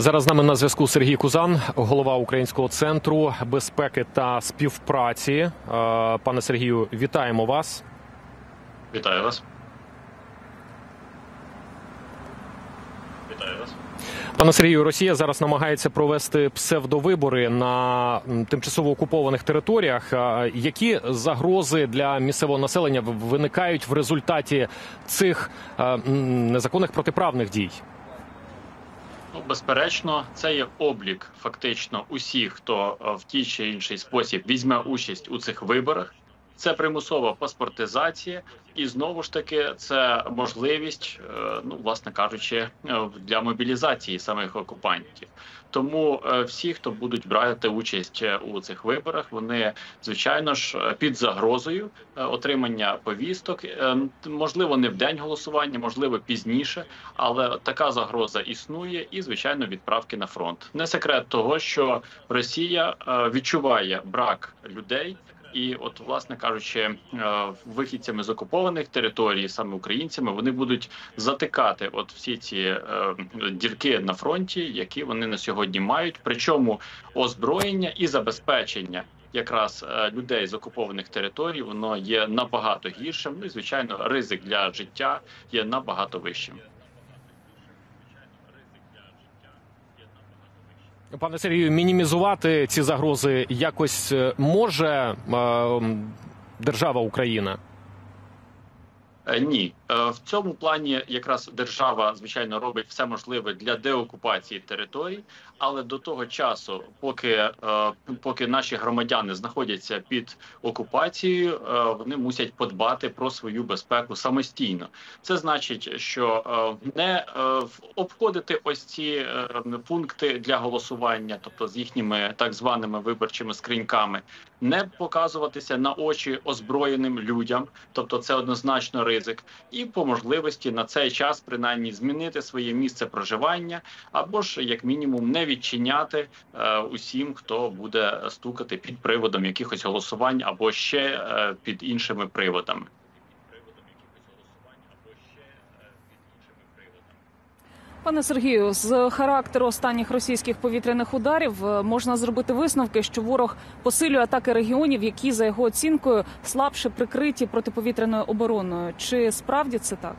Зараз з нами на зв'язку Сергій Кузан, голова Українського центру безпеки та співпраці. Е, Пане Сергію, вітаємо вас. Вітаю вас. Вітаю вас. Пане Сергію, Росія зараз намагається провести псевдовибори на тимчасово окупованих територіях. Е, Які загрози для місцевого населення виникають в результаті цих е, незаконних протиправних дій? Ну, безперечно, це є облік фактично усіх, хто е, в тій чи інший спосіб візьме участь у цих виборах. Це примусова паспортизація, і знову ж таки це можливість, е, ну власне кажучи, е, для мобілізації самих окупантів. Тому е, всі, хто будуть брати участь у цих виборах, вони звичайно ж під загрозою отримання повісток. Можливо, не в день голосування, можливо, пізніше, але така загроза існує, і звичайно, відправки на фронт. Не секрет того, що Росія відчуває брак людей. І, от, власне кажучи, е, вихідцями з окупованих територій, саме українцями, вони будуть затикати от всі ці е, дірки на фронті, які вони на сьогодні мають. Причому озброєння і забезпечення якраз е, людей з окупованих територій воно є набагато гіршим. Ну і звичайно, ризик для життя є набагато вищим. Пане Сергію, мінімізувати ці загрози якось е, може е, держава Україна? Е, Ні, Е, в цьому плані якраз держава звичайно робить все можливе для деокупації територій, але до того часу, поки е, поки наші громадяни знаходяться під окупацією, вони мусять подбати про свою безпеку самостійно. Це значить, що не обходити ось ці пункти для голосування, тобто з їхніми так званими виборчими скриньками, не показуватися на очі озброєним людям, тобто це однозначно ризик, і по можливості на цей час принаймні змінити своє місце проживання, або ж як мінімум не відчиняти е, усім, хто буде стукати під приводом якихось голосувань або ще е, під іншими приводами. Пане Сергію, з характеру останніх російських повітряних ударів е, можна зробити висновки, що ворог посилює атаки регіонів, які за його оцінкою слабше прикриті протиповітряною обороною. Чи справді це так?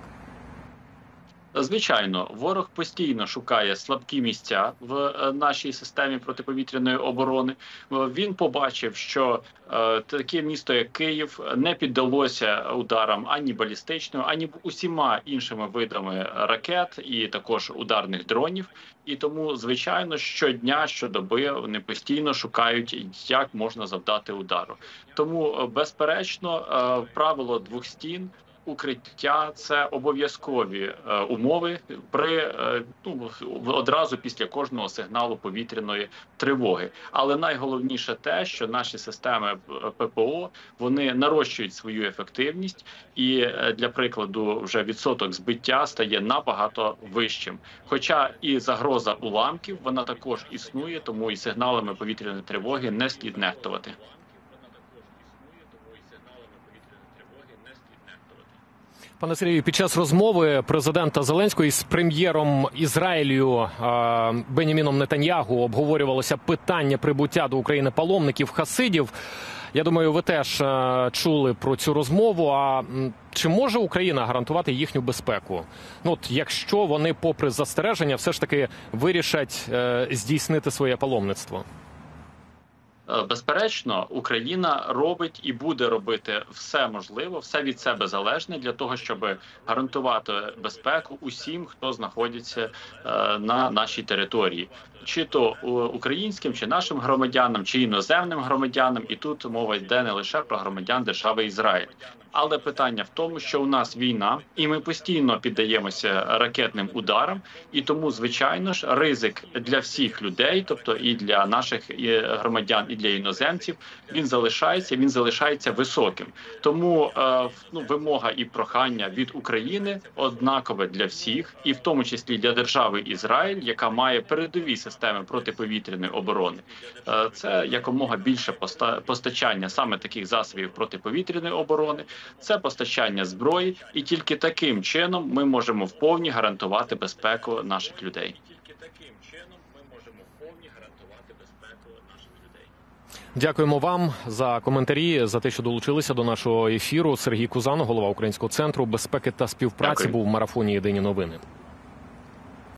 Звичайно, ворог постійно шукає слабкі місця в е, нашій системі протиповітряної оборони. Е, Він побачив, що е, таке місто, як Київ, не піддалося ударам ані балістичною, ані усіма іншими видами ракет і також ударних дронів. І тому, звичайно, щодня, щодоби вони постійно шукають, як можна завдати удару. Тому, е, безперечно, е, правило двох стін укриття це обов'язкові е, умови при е, ну, одразу після кожного сигналу повітряної тривоги. Але найголовніше те, що наші системи е, ППО вони нарощують свою ефективність, і для прикладу, вже відсоток збиття стає набагато вищим. Хоча і загроза уламків вона також існує, тому і сигналами повітряної тривоги не слід нехтувати. Пане Сергію, під час розмови президента Зеленського із прем'єром Ізраїлю е, Беніміном Нетаньягу обговорювалося питання прибуття до України паломників хасидів. Я думаю, ви теж е, чули про цю розмову. А чи може Україна гарантувати їхню безпеку? Ну от якщо вони, попри застереження, все ж таки вирішать е, здійснити своє паломництво? Е, Безперечно, Україна робить і буде робити все можливе, все від себе залежне для того, щоб гарантувати безпеку усім, хто знаходиться е, на нашій території, чи то е, українським, чи нашим громадянам, чи іноземним громадянам. І тут мова йде не лише про громадян держави Ізраїль. Але питання в тому, що у нас війна, і ми постійно піддаємося ракетним ударам, і тому, звичайно ж, ризик для всіх людей, тобто і для наших громадян, і для іноземців, він залишається. Він залишається високим. Тому е, ну, вимога і прохання від України однакове для всіх, і в тому числі для держави Ізраїль, яка має передові системи протиповітряної оборони. Е, це якомога більше поста- постачання саме таких засобів протиповітряної оборони це постачання зброї, і тільки таким чином ми можемо вповні гарантувати безпеку наших людей. чином ми можемо вповні гарантувати безпеку наших людей. Дякуємо вам за коментарі за те, що долучилися до нашого ефіру. Сергій Кузан, голова Українського центру безпеки та співпраці, Дякую. був в марафоні Єдині новини.